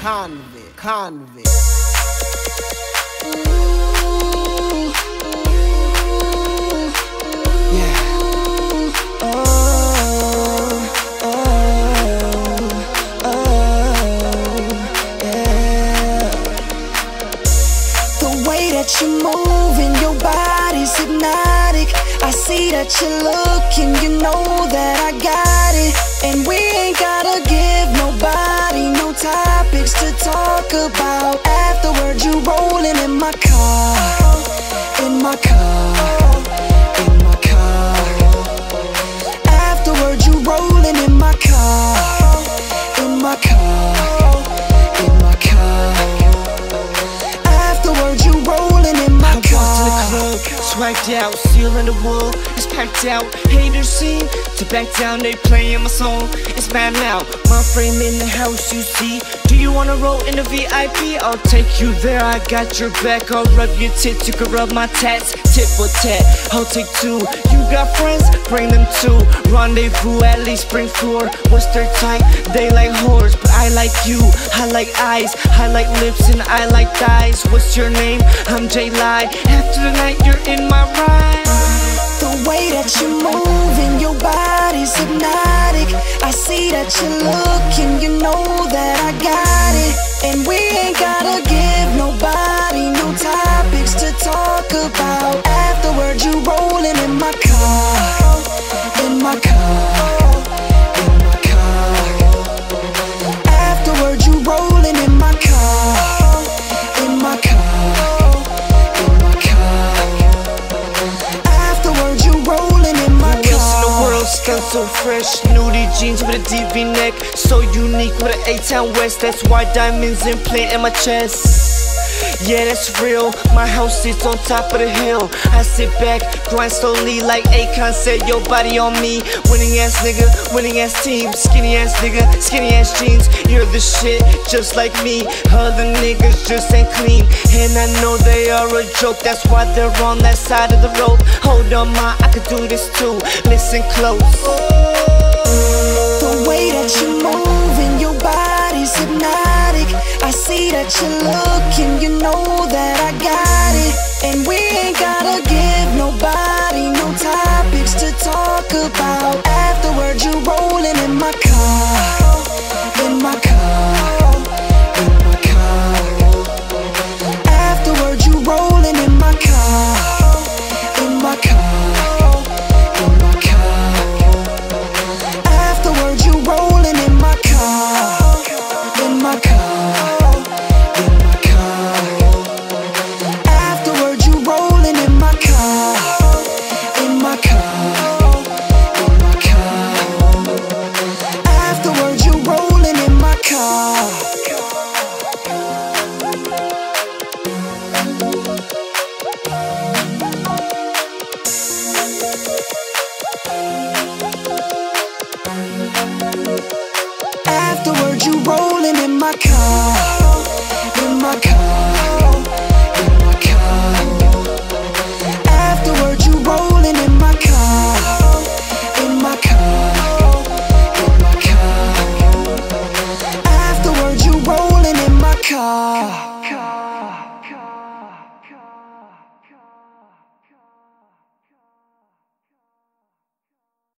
convict, convict. The way that you're moving, your body's hypnotic. I see that you're looking, you know that I got talk about. Afterwards, you rolling in my car, in my car, swiped out, seal in the wool, it's packed out. Haters seem to back down, they playing my song. It's mad now, my frame in the house, you see. Do you wanna roll in the VIP? I'll take you there, I got your back. I'll rub your tits, you can rub my tats, tit for tat. I'll take two. You got friends? Bring them too. Rendezvous, at least bring four. What's their type? They like whores, but I like you. I like eyes, I like lips, and I like thighs. What's your name? I'm J Lie. After the night, you're in my. The way that you move moving, your body's hypnotic. I see that you're looking, you know that so fresh? Nudie jeans with a DV neck, so unique with an A-Town West. That's why diamonds implant in my chest. Yeah, that's real. My house sits on top of the hill. I sit back, grind slowly like Akon said, your body on me. Winning ass nigga, winning ass team. Skinny ass nigga, skinny ass jeans. You're the shit, just like me. Other niggas just ain't clean. And I know they are a joke, that's why they're on that side of the rope. Hold on, ma, I could do this too. Listen close. You rolling in my car.